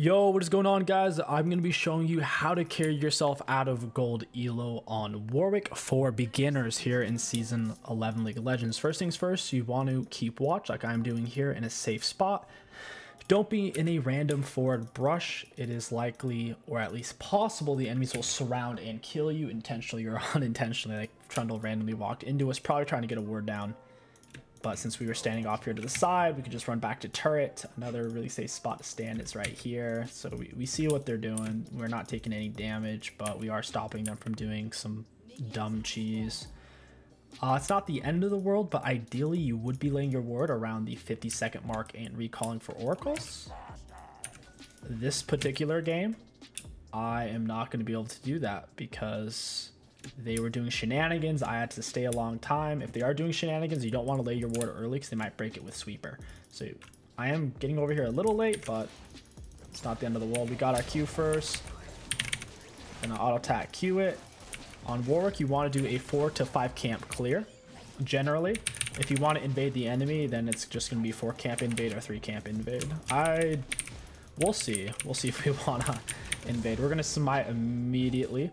Yo, what is going on guys? I'm going to be showing you how to carry yourself out of gold elo on Warwick for beginners here in season 11 League of Legends. First things first, you want to keep watch like I'm doing here in a safe spot. Don't be in a random forward brush. It is likely, or at least possible, the enemies will surround and kill you intentionally or unintentionally. Like Trundle randomly walked into us, probably trying to get a word down. But since we were standing off here to the side, we could just run back to turret. Another really safe spot to stand is right here. So we, we see what they're doing. We're not taking any damage, but we are stopping them from doing some dumb cheese. Uh, it's not the end of the world, but ideally you would be laying your ward around the 50 second mark and recalling for oracles. This particular game, I am not going to be able to do that because they were doing shenanigans. I had to stay a long time. If they are doing shenanigans, you don't want to lay your ward early because they might break it with sweeper. So I am getting over here a little late, but it's not the end of the world. We got our Q first. Gonna auto attack Q it. On Warwick, you want to do a four to five camp clear. Generally, if you want to invade the enemy, then it's just gonna be four camp invade or three camp invade. I, we'll see. We'll see if we want to invade. We're gonna smite immediately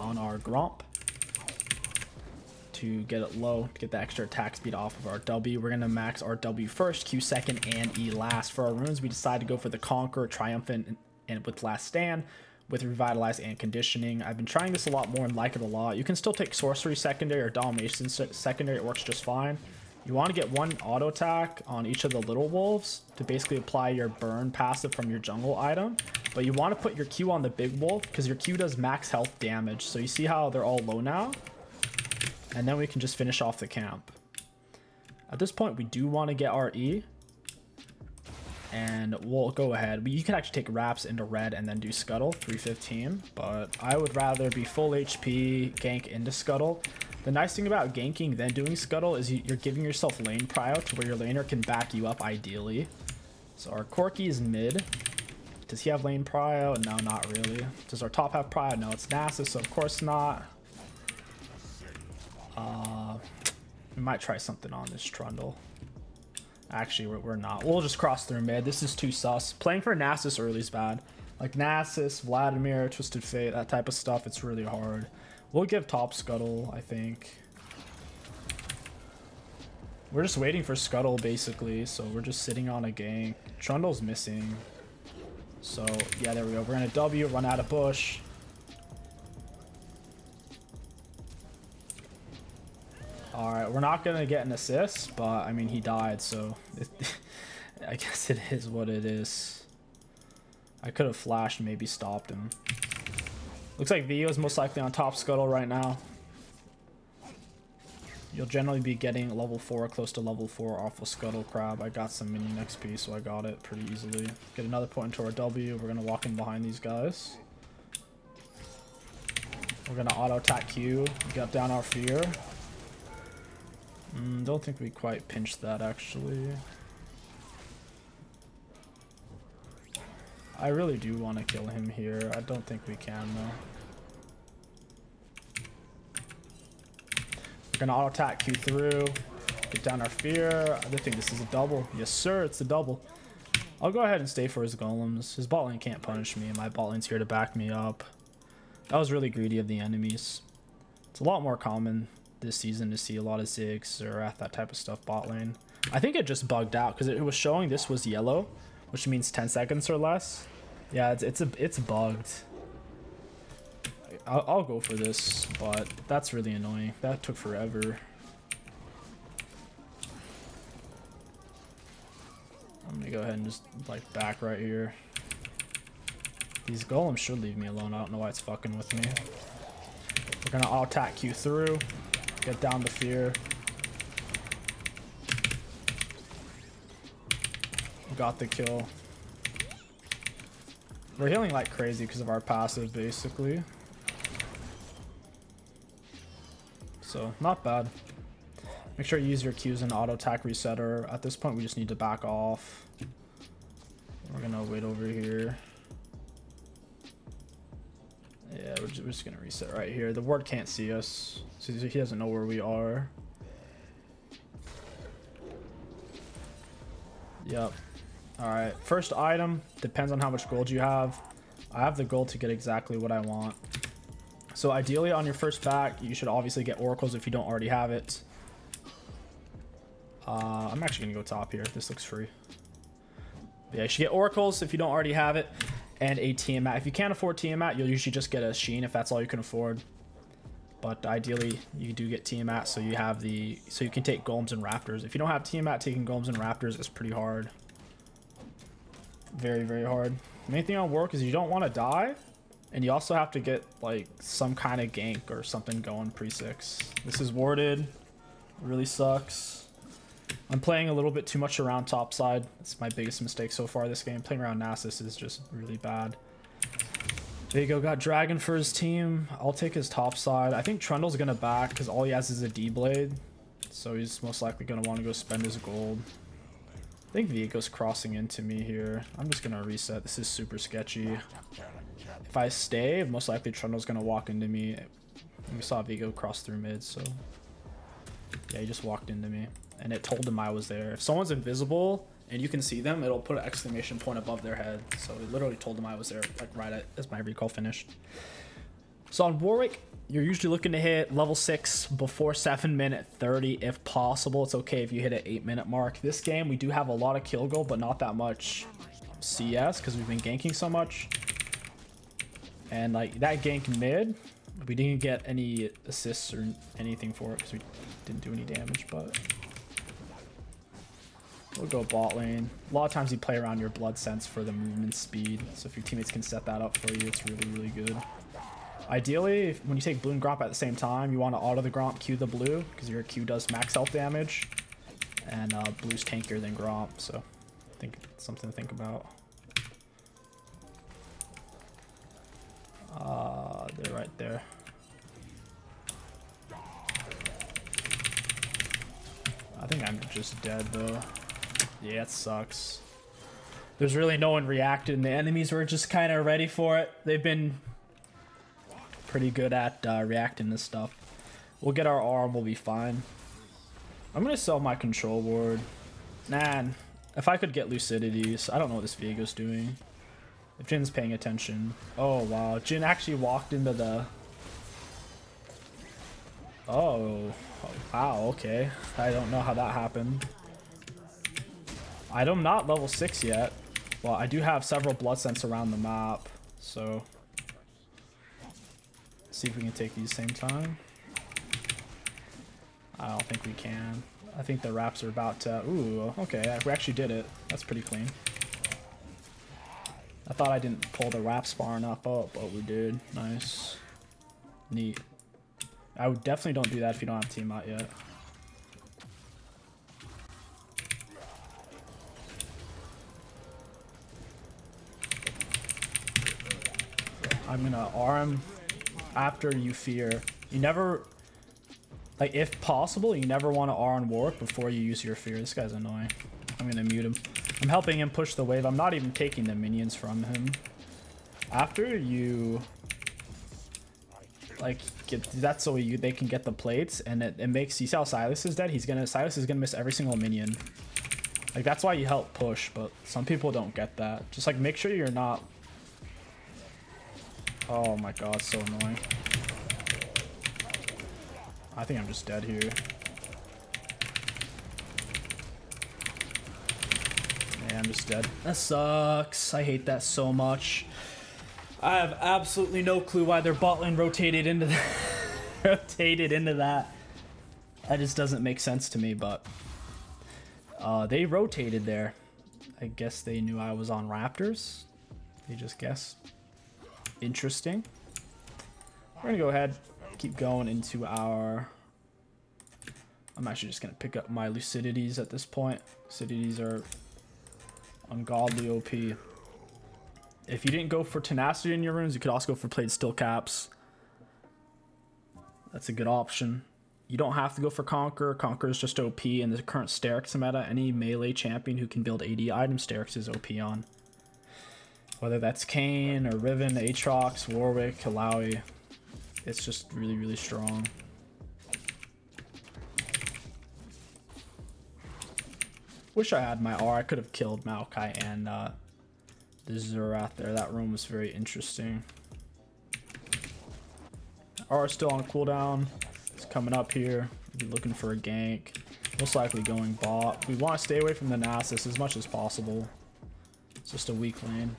on our Gromp to get it low, to get the extra attack speed off of our W. We're going to max our W first, Q second, and E last. For our runes, we decide to go for the Conquer, Triumphant, and with Last Stand, with Revitalize and Conditioning. I've been trying this a lot more and like it a lot. You can still take Sorcery secondary or Domination secondary. It works just fine. You want to get one auto attack on each of the little wolves to basically apply your burn passive from your jungle item. But you want to put your Q on the big wolf because your Q does max health damage. So you see how they're all low now? And then we can just finish off the camp. At this point, we do want to get our E. And we'll go ahead. You can actually take wraps into red and then do scuttle, 315. But I would rather be full HP, gank into scuttle. The nice thing about ganking then doing scuttle is you're giving yourself lane prio to where your laner can back you up ideally. So our Corki is mid. Does he have lane prio? No, not really. Does our top have prio? No, it's Nasus, so of course not. Uh, we might try something on this Trundle. Actually, we're, we're not. We'll just cross through mid. This is too sus. Playing for Nasus early is bad. Like Nasus, Vladimir, Twisted Fate, that type of stuff, it's really hard. We'll give top Scuttle, I think. We're just waiting for Scuttle, basically, so we're just sitting on a gank. Trundle's missing. So, yeah, there we go. We're gonna W, run out of bush. Alright, we're not gonna get an assist, but, I mean, he died, so... It, I guess it is what it is. I could have flashed maybe stopped him. Looks like Viego is most likely on top scuttle right now. You'll generally be getting level 4, close to level 4 off of Scuttle Crab. I got some minion XP, so I got it pretty easily. Get another point into our W. We're going to walk in behind these guys. We're going to auto-attack Q, get down our fear. Mm, don't think we quite pinched that, actually. I really do want to kill him here. I don't think we can, though. We're gonna auto attack Q through. Get down our fear. I think this is a double. Yes, sir, it's a double. I'll go ahead and stay for his golems. His bot lane can't punish me, my bot lane's here to back me up. That was really greedy of the enemies. It's a lot more common this season to see a lot of Ziggs or at that type of stuff bot lane. I think it just bugged out because it was showing this was yellow, which means 10 seconds or less. Yeah, it's it's a it's bugged. I'll, I'll go for this, but that's really annoying. That took forever. I'm gonna go ahead and just like back right here. These golems should leave me alone. I don't know why it's fucking with me. We're gonna all attack you through. Get down the fear. Got the kill. We're healing like crazy because of our passive, basically. So, not bad. Make sure you use your Qs and auto attack resetter. At this point, we just need to back off. We're gonna wait over here. Yeah, we're just, we're just, gonna reset right here. The ward can't see us, so he doesn't know where we are. Yep. All right, first item depends on how much gold you have. I have the gold to get exactly what I want. So ideally on your first pack, you should obviously get oracles if you don't already have it. Uh, I'm actually gonna go top here. This looks free. But yeah, you should get oracles if you don't already have it, and a Tiamat. If you can't afford Tiamat, you'll usually just get a Sheen if that's all you can afford. But ideally, you do get Tiamat, so you have the so you can take Golems and Raptors. If you don't have Tiamat, taking Golems and Raptors is pretty hard. Very, very hard. The main thing on work is you don't want to die, and you also have to get like some kind of gank or something going pre-six. This is warded. Really sucks. I'm playing a little bit too much around topside. It's my biggest mistake so far this game. Playing around Nasus is just really bad. Viego got Dragon for his team. I'll take his top side. I think Trundle's gonna back because all he has is a D-Blade. So he's most likely gonna want to go spend his gold. I think Viego's crossing into me here. I'm just gonna reset. This is super sketchy. If I stay, most likely Trundle's gonna walk into me. We saw Viego cross through mid, so... Yeah, he just walked into me. And it told him I was there. If someone's invisible, and you can see them, it'll put an exclamation point above their head. So it literally told him I was there, like right at, as my recall finished. So on Warwick, you're usually looking to hit level 6 before 7 minute 30 if possible. It's okay if you hit an 8 minute mark. This game, we do have a lot of kill goal, but not that much CS because we've been ganking so much. And like that gank mid, we didn't get any assists or anything for it because we didn't do any damage, but... We'll go bot lane. A lot of times you play around your blood sense for the movement speed. So if your teammates can set that up for you, it's really, really good. Ideally, if, when you take blue and Gromp at the same time, you want to auto the Gromp, Q the blue, because your Q does max health damage. And uh, blue's tankier than Gromp, so I think it's something to think about. Uh, they're right there. I think I'm just dead though. Yeah, it sucks. There's really no one reacting. The enemies were just kind of ready for it. They've been pretty good at uh, reacting to stuff. We'll get our arm, we'll be fine. I'm gonna sell my control ward. Man, if I could get Lucidities, I don't know what this Viego's doing. If Jhin's paying attention. Oh wow, Jhin actually walked into the... Oh, wow, okay. I don't know how that happened. I'm not level 6 yet. Well, I do have several blood scents around the map, so... see if we can take these same time. I don't think we can. I think the wraps are about to... Ooh, okay, we actually did it. That's pretty clean. I thought I didn't pull the wraps far enough up, but we did. Nice. Neat. I would definitely don't do that if you don't have Tiamat yet. I'm gonna arm after you fear. You never, like if possible, you never want to R on Warwick before you use your fear. This guy's annoying. I'm gonna mute him. I'm helping him push the wave. I'm not even taking the minions from him. After you, like, get that's so you they can get the plates, and it, it makes. You see how Sylas is dead? He's gonna Sylas is gonna miss every single minion. Like that's why you help push, but some people don't get that. Just like make sure you're not Oh my god, so annoying. I think I'm just dead here. Yeah, I'm just dead. That sucks. I hate that so much. I have absolutely no clue why their bot lane rotated into that. rotated into that. That just doesn't make sense to me, but uh, they rotated there. I guess they knew I was on Raptors. They just guessed interesting. We're gonna go ahead, keep going into our... I'm actually just gonna pick up my Lucidities at this point. Lucidities are ungodly OP. If you didn't go for Tenacity in your runes, you could also go for Plated Steel Caps. That's a good option. You don't have to go for Conquer. Conquer is just OP in the current Sterak's meta. Any melee champion who can build AD items, Sterak's is OP on. Whether that's Kayn or Riven, Aatrox, Warwick, Illaoi. It's just really, really strong. Wish I had my R. I could have killed Maokai and uh, the Xerath there. That room was very interesting. R still on cooldown. It's coming up here. Be looking for a gank. Most likely going bot. We want to stay away from the Nasus as much as possible. It's just a weak lane.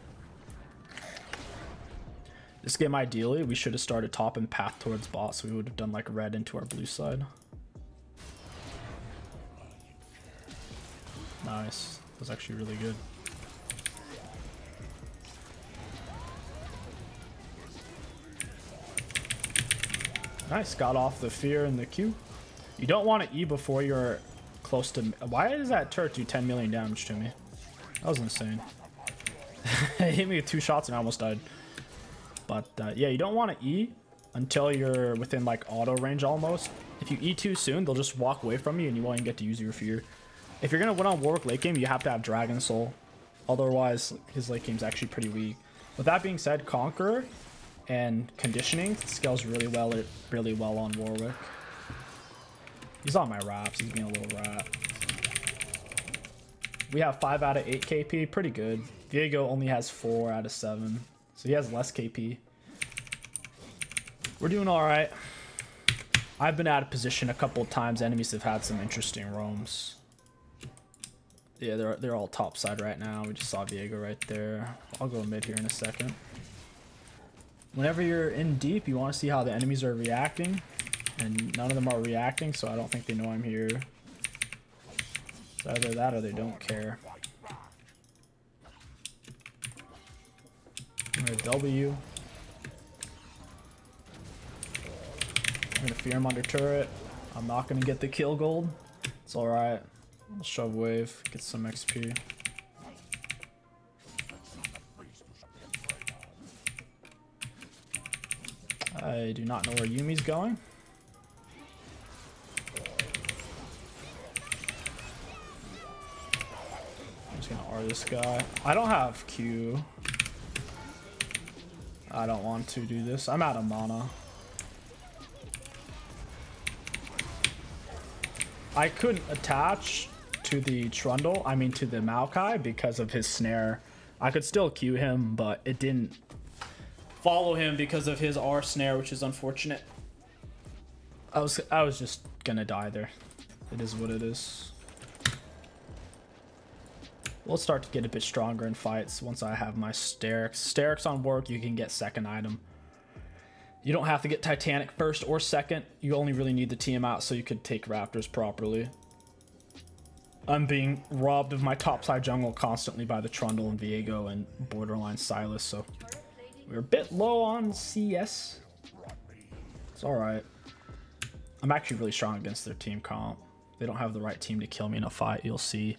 This game, ideally, we should have started top and path towards bot, so we would have done like red into our blue side. Nice. That was actually really good. Nice. Got off the fear and the Q. You don't want to E before you're close to... Why does that turret do 10 million damage to me? That was insane. it hit me with two shots and I almost died. But uh, yeah, you don't want to E until you're within like auto range almost. If you E too soon, they'll just walk away from you and you won't even get to use your fear. If you're going to win on Warwick late game, you have to have Dragon Soul. Otherwise, his late game's actually pretty weak. With that being said, Conqueror and Conditioning scales really well really well on Warwick. He's on my wraps. He's being a little rat. We have 5 out of 8 KP. Pretty good. Viego only has 4 out of 7. So he has less KP. We're doing alright. I've been out of position a couple of times. Enemies have had some interesting roams. Yeah, they're, they're all top side right now. We just saw Viego right there. I'll go mid here in a second. Whenever you're in deep, you want to see how the enemies are reacting. And none of them are reacting, so I don't think they know I'm here. It's either that or they don't care. I'm gonna W. I'm gonna fear him under turret. I'm not gonna get the kill gold. It's alright. Shove wave, get some XP. I do not know where Yuumi's going. I'm just gonna R this guy. I don't have Q. I don't want to do this. I'm out of mana. I couldn't attach to the Trundle, I mean to the Maokai because of his snare. I could still cue him, but it didn't follow him because of his R snare, which is unfortunate. I was I was just gonna die there. It is what it is. We'll start to get a bit stronger in fights once I have my Sterak's. Sterak's on work, you can get second item. You don't have to get Titanic first or second. You only really need the Tiamat so you could take Raptors properly. I'm being robbed of my topside jungle constantly by the Trundle and Viego and borderline Sylas, so we're a bit low on CS. It's alright. I'm actually really strong against their team comp. They don't have the right team to kill me in a fight, you'll see.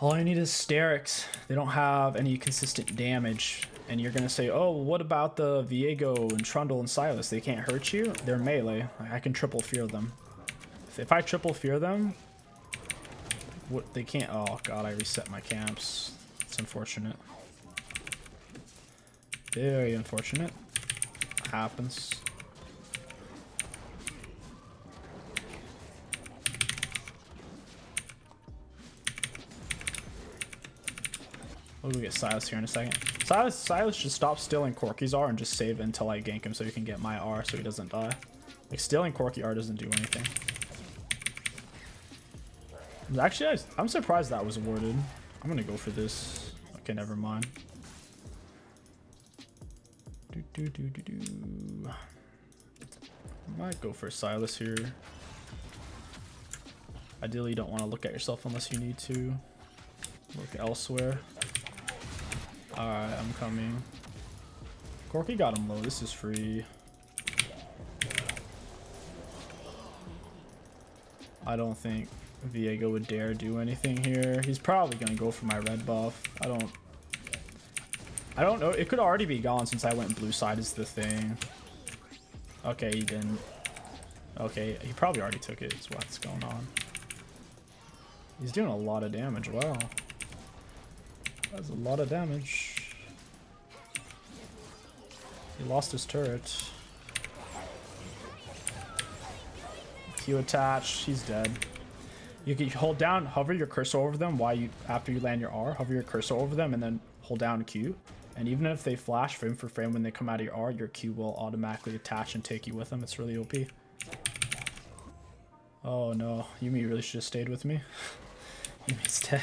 All I need is Sterak's. They don't have any consistent damage. And you're going to say, oh, what about the Viego and Trundle and Sylas? They can't hurt you? They're melee. I can triple fear them. If I triple fear them, what they can't... Oh, God, I reset my camps. It's unfortunate. Very unfortunate. Happens. We'll get Sylas here in a second. Sylas, Sylas should stop stealing Corki's R and just save until I gank him so he can get my R so he doesn't die. Like, stealing Corki R doesn't do anything. Actually, I, am surprised that was awarded. I'm gonna go for this. Okay, never mind. Do, do, do, do, do. Might go for Sylas here. Ideally, you don't want to look at yourself unless you need to. Look elsewhere. Alright, I'm coming. Corki got him low. This is free. I don't think Viego would dare do anything here. He's probably going to go for my red buff. I don't I don't know. It could already be gone since I went blue side is the thing. Okay, he didn't. Okay, he probably already took it. Is what's going on. He's doing a lot of damage. Wow. That's a lot of damage. He lost his turret. Q attached. He's dead. You can hold down, hover your cursor over them while you after you land your R, hover your cursor over them and then hold down Q. And even if they flash frame for frame when they come out of your R, your Q will automatically attach and take you with them. It's really OP. Oh no, Yuumi really should have stayed with me. Yuumi's dead.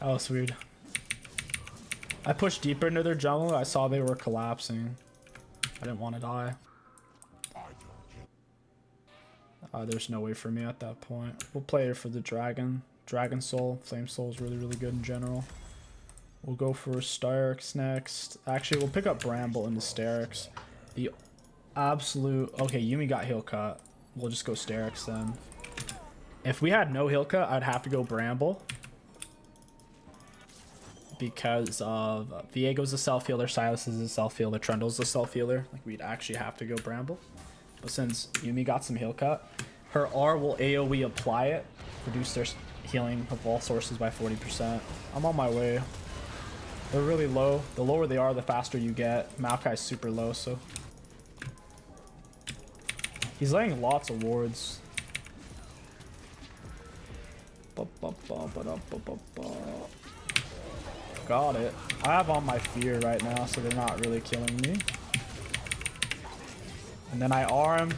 That was weird. I pushed deeper into their jungle. I saw they were collapsing. I didn't want to die. Uh, there's no way for me at that point. We'll play for the dragon. Dragon Soul. Flame Soul is really, really good in general. We'll go for Starks next. Actually, we'll pick up Bramble into Starks. The absolute... Okay, Yuumi got heal cut. We'll just go Starks then. If we had no heal cut, I'd have to go Bramble. Because of uh, Viego's a self healer, Sylas is a self healer, Trundle's a self healer. Like we'd actually have to go Bramble. But since Yuumi got some heal cut, her R will AoE apply it, reduce their healing of all sources by 40%. I'm on my way. They're really low. The lower they are, the faster you get. Maokai's super low, so... He's laying lots of wards. Got it. I have on my fear right now, so they're not really killing me. And then I R him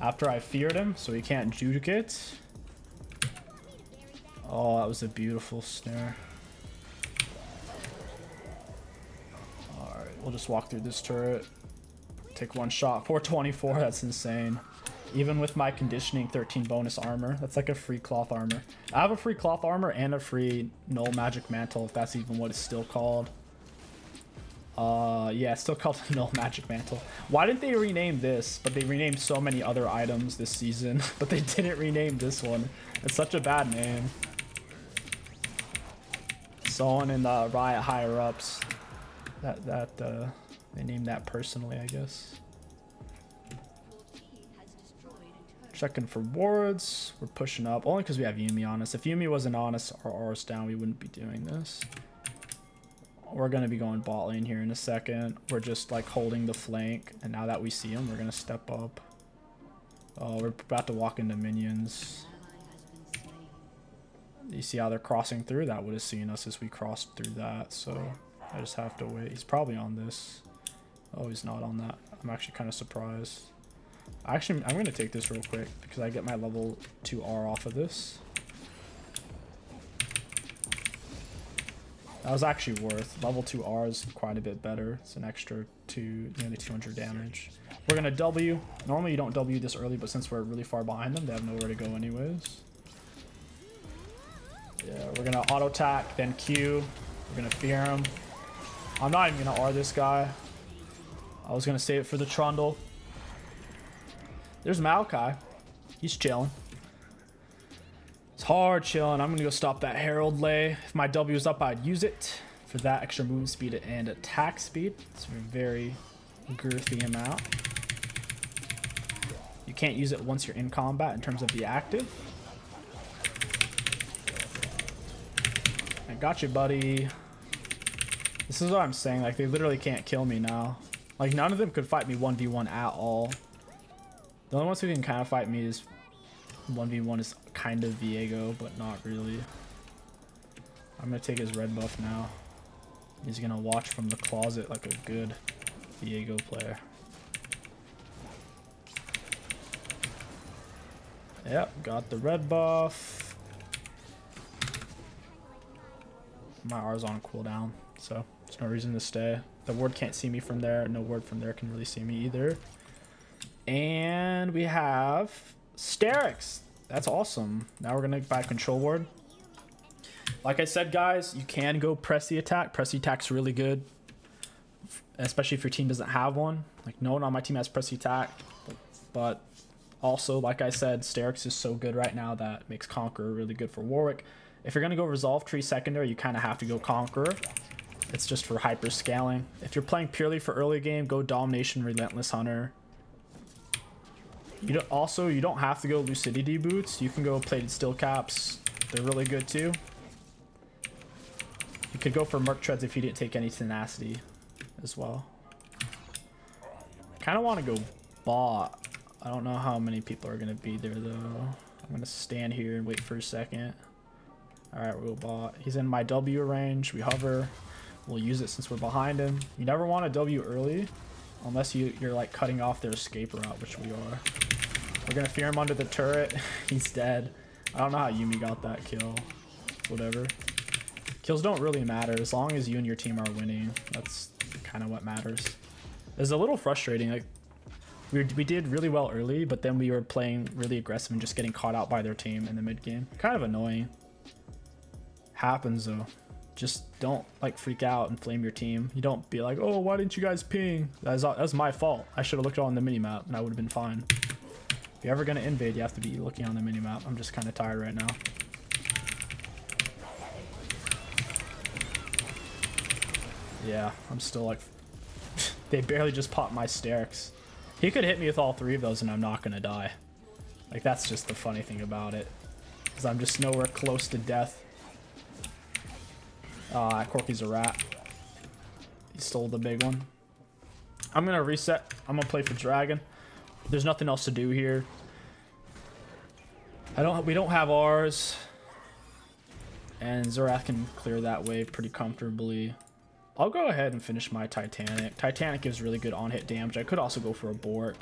after I feared him, so he can't juke it. Oh, that was a beautiful snare. Alright, we'll just walk through this turret. Take one shot. 424, that's insane. Even with my conditioning 13 bonus armor. That's like a free cloth armor. I have a free cloth armor and a free null magic mantle, if that's even what it's still called. Uh, yeah, it's still called null magic mantle. Why didn't they rename this? But they renamed so many other items this season. But they didn't rename this one. It's such a bad name. Someone in the Riot higher ups that that uh, they named that personally, I guess. Checking for wards. We're pushing up only because we have Yuumi on us. If Yuumi wasn't on us or ours down, we wouldn't be doing this. We're gonna be going bot lane here in a second. We're just like holding the flank, and now that we see him, we're gonna step up. Oh, we're about to walk into minions. You see how they're crossing through? That would have seen us as we crossed through that, so. I just have to wait. He's probably on this. Oh, he's not on that. I'm actually kind of surprised. Actually, I'm going to take this real quick because I get my level 2R off of this. That was actually worth. Level 2R is quite a bit better. It's an extra two, nearly 200 damage. We're going to W. Normally you don't W this early, but since we're really far behind them, they have nowhere to go anyways. Yeah, we're going to auto attack, then Q. We're going to fear him. I'm not even gonna R this guy. I was gonna save it for the Trundle. There's Maokai. He's chilling. It's hard chilling. I'm gonna go stop that Herald lay. If my W is up, I'd use it for that extra move speed and attack speed. It's a very girthy amount. You can't use it once you're in combat in terms of the active. I got you, buddy. This is what I'm saying. Like, they literally can't kill me now. Like, none of them could fight me 1v1 at all. The only ones who can kind of fight me is 1v1 is kind of Viego, but not really. I'm going to take his red buff now. He's going to watch from the closet like a good Viego player. Yep, got the red buff. My R's on cooldown, so there's no reason to stay. The ward can't see me from there. No ward from there can really see me either. And we have Sterak's. That's awesome. Now we're going to buy control ward. Like I said, guys, you can go press the attack. Press the attack's really good. Especially if your team doesn't have one. Like, no one on my team has press the attack. But, also, like I said, Sterak's is so good right now that makes Conqueror really good for Warwick. If you're going to go Resolve Tree secondary, you kind of have to go Conqueror. It's just for hyper scaling. If you're playing purely for early game, go Domination Relentless Hunter. You don't, also, you don't have to go Lucidity Boots. You can go Plated Steel Caps. They're really good too. You could go for Merc Treads if you didn't take any Tenacity as well. Kind of want to go bot. I don't know how many people are going to be there though. I'm gonna stand here and wait for a second. Alright, robot. He's in my W range. We hover. We'll use it since we're behind him. You never want a W early unless you, you're like cutting off their escape route, which we are. We're gonna fear him under the turret. He's dead. I don't know how Yuumi got that kill. Whatever. Kills don't really matter as long as you and your team are winning. That's kind of what matters. It's a little frustrating. Like we, we did really well early, but then we were playing really aggressive and just getting caught out by their team in the mid game. Kind of annoying. Happens though. Just don't like freak out and flame your team. You don't be like, oh, why didn't you guys ping? That's that's my fault. I should have looked on the minimap and I would have been fine. If you're ever gonna invade, you have to be looking on the minimap. I'm just kind of tired right now. Yeah, I'm still like... they barely just popped my Sterak's. He could hit me with all three of those and I'm not gonna die. Like, that's just the funny thing about it. Because I'm just nowhere close to death. Ah, uh, Corki's a rat. He stole the big one. I'm gonna reset. I'm gonna play for Dragon. There's nothing else to do here. I don't. We don't have ours. And Xerath can clear that wave pretty comfortably. I'll go ahead and finish my Titanic. Titanic gives really good on-hit damage. I could also go for a Bork.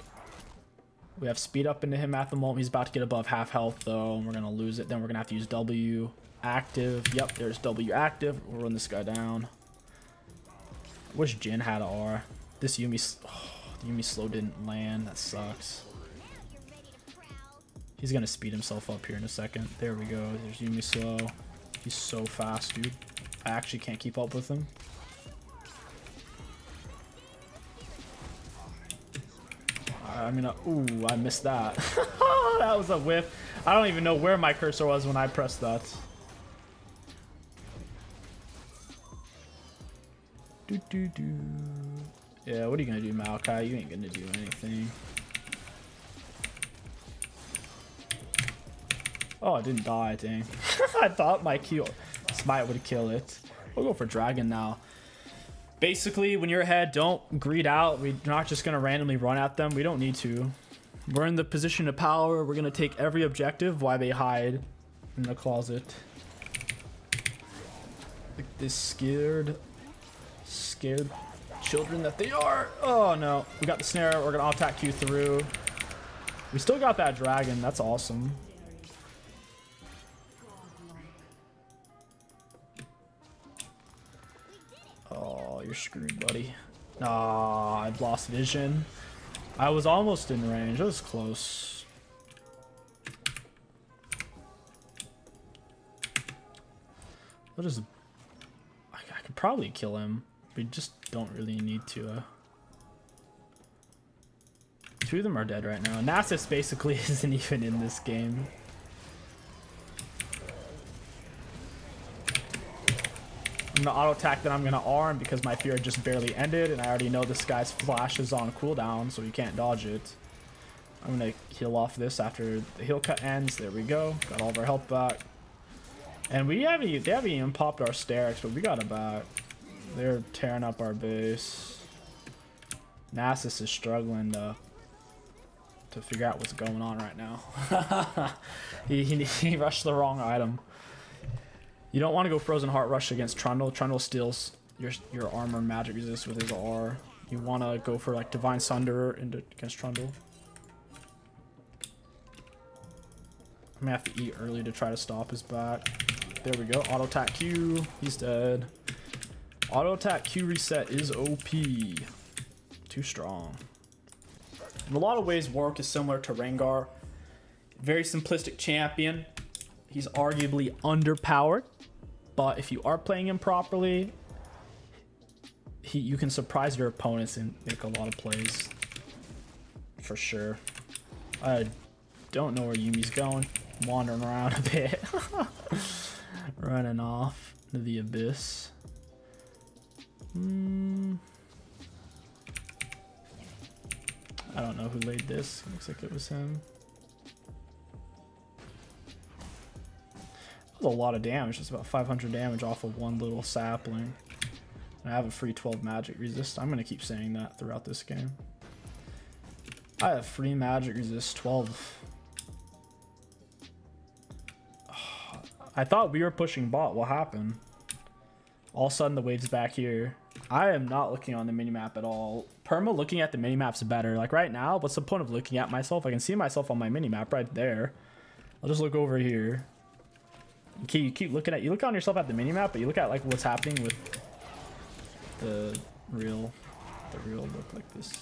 We have speed up into him at the moment. He's about to get above half health though, and we're gonna lose it. Then we're gonna have to use W active. Yep, there's W active. We'll run this guy down. I Wish Jhin had a R. This Yuumi, oh, the Yuumi slow didn't land. That sucks. He's gonna speed himself up here in a second. There we go. There's Yuumi slow. He's so fast, dude. I actually can't keep up with him. I mean, uh, ooh, I missed that. that was a whiff. I don't even know where my cursor was when I pressed that. Do, do, do. Yeah, what are you gonna do, Maokai? You ain't gonna do anything. Oh, I didn't die, dang. I thought my Q Smite would kill it. We'll go for Dragon now. Basically, when you're ahead, don't greed out. We're not just gonna randomly run at them. We don't need to. We're in the position of power. We're gonna take every objective while they hide in the closet. Like this scared scared children that they are. Oh no, we got the snare. We're gonna attack you through. We still got that dragon. That's awesome. You're screwed, buddy. Ah, I've lost vision. I was almost in range. It was close. I'll just... I, I could probably kill him. We just don't really need to. Uh... Two of them are dead right now. Nasus basically isn't even in this game. I'm gonna auto attack that I'm gonna arm because my fear just barely ended and I already know this guy's flash is on cooldown so he can't dodge it. I'm gonna heal off this after the heal cut ends. There we go. Got all of our health back. And we haven't, they haven't even popped our Sterak's, but we got it back. They're tearing up our base. Nasus is struggling to to figure out what's going on right now. he, he, he, rushed the wrong item. You don't want to go Frozen Heart Rush against Trundle. Trundle steals your your armor magic resist with his R. You want to go for like Divine Sunder into, against Trundle. I'm gonna have to eat early to try to stop his back. There we go. Auto attack Q. He's dead. Auto attack Q reset is OP. Too strong. In a lot of ways, Warwick is similar to Rengar. Very simplistic champion. He's arguably underpowered, but if you are playing him properly, he you can surprise your opponents and make a lot of plays. For sure. I don't know where Yuumi's going. Wandering around a bit. Running off to the abyss. Mm. I don't know who laid this. Looks like it was him. That was a lot of damage. It's about 500 damage off of one little sapling. And I have a free 12 magic resist. I'm going to keep saying that throughout this game. I have free magic resist 12. I thought we were pushing bot. What happened? All of a sudden the wave's back here. I am not looking on the minimap at all. Perma looking at the minimap's better. Like right now, what's the point of looking at myself? I can see myself on my minimap right there. I'll just look over here. You keep, you keep looking at, you look on yourself at the minimap, but you look at like what's happening with the real, the real look like this.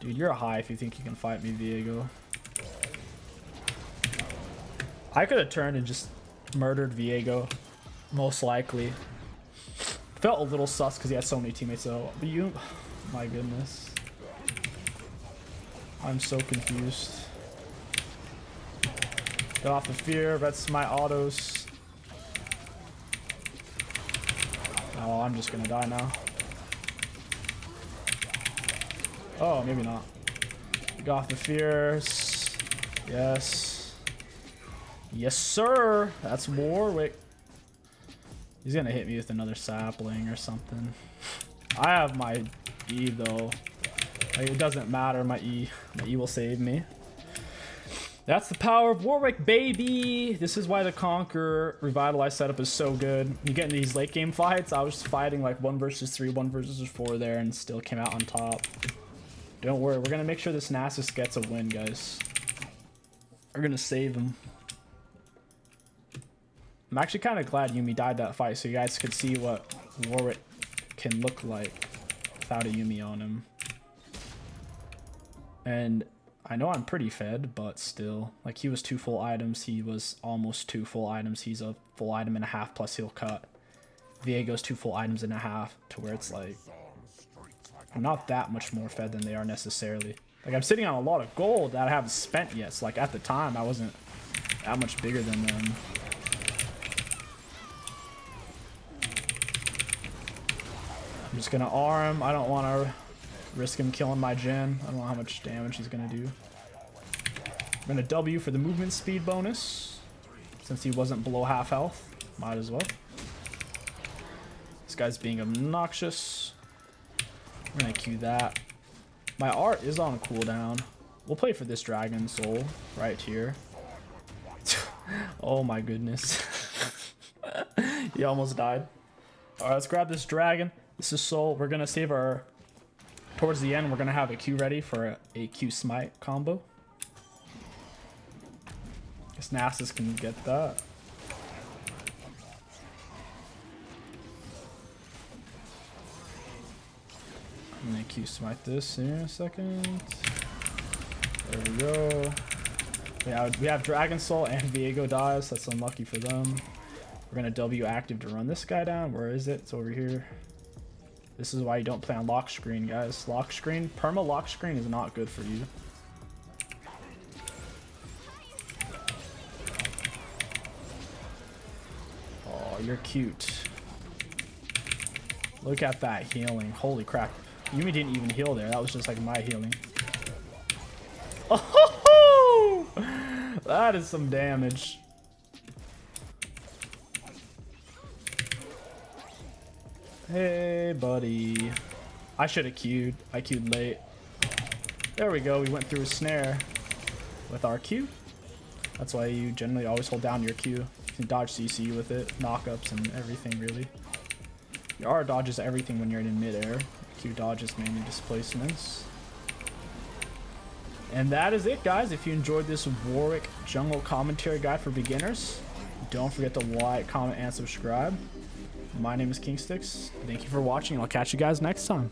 Dude, you're a high if you think you can fight me, Viego. I could have turned and just murdered Viego, most likely. Felt a little sus because he had so many teammates though. But you, my goodness. I'm so confused. Get off the fear, that's my autos. Oh, I'm just gonna die now. Oh, maybe not. Get off the fears. Yes. Yes, sir. That's Warwick. He's gonna hit me with another sapling or something. I have my E though. Like, it doesn't matter. My E, my E will save me. That's the power of Warwick, baby! This is why the Conquer Revitalized setup is so good. You get in these late game fights, I was fighting like 1 versus 3, 1 versus 4 there, and still came out on top. Don't worry, we're gonna make sure this Nasus gets a win, guys. We're gonna save him. I'm actually kind of glad Yuumi died that fight, so you guys could see what Warwick can look like without a Yuumi on him. And I know I'm pretty fed, but still. Like, he was two full items. He was almost two full items. He's a full item and a half plus he'll cut. Viego's two full items and a half to where it's like... I'm not that much more fed than they are necessarily. Like, I'm sitting on a lot of gold that I haven't spent yet. So, like, at the time, I wasn't that much bigger than them. I'm just gonna arm. I don't want to risk him killing my Jhin. I don't know how much damage he's gonna do. I'm gonna W for the movement speed bonus. Since he wasn't below half health. Might as well. This guy's being obnoxious. I'm gonna Q that. My art is on cooldown. We'll play for this Dragon Soul right here. oh my goodness. he almost died. Alright, let's grab this dragon. This is Soul. We're gonna save our towards the end, we're going to have a Q ready for a, a Q smite combo. Guess Nasus can get that. I'm going to Q smite this here in a second. There we go. Yeah, we have Dragon Soul and Viego dies. That's unlucky for them. We're going to W active to run this guy down. Where is it? It's over here. This is why you don't play on lock screen, guys. Lock screen, perma lock screen is not good for you. Oh, you're cute. Look at that healing. Holy crap. Yuumi didn't even heal there. That was just like my healing. Oh, that is some damage. Hey, buddy. I should have queued. I queued late. There we go. We went through a snare with our Q. That's why you generally always hold down your Q. You can dodge CC with it, knockups and everything really. Your R dodges everything when you're in midair. Q dodges mainly displacements. And that is it, guys. If you enjoyed this Warwick Jungle Commentary Guide for Beginners, don't forget to like, comment, and subscribe. My name is KingStix. Thank you for watching. I'll catch you guys next time.